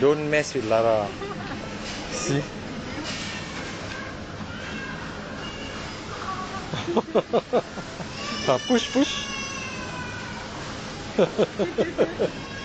Don't mess with Lara. See? Ah, push, push.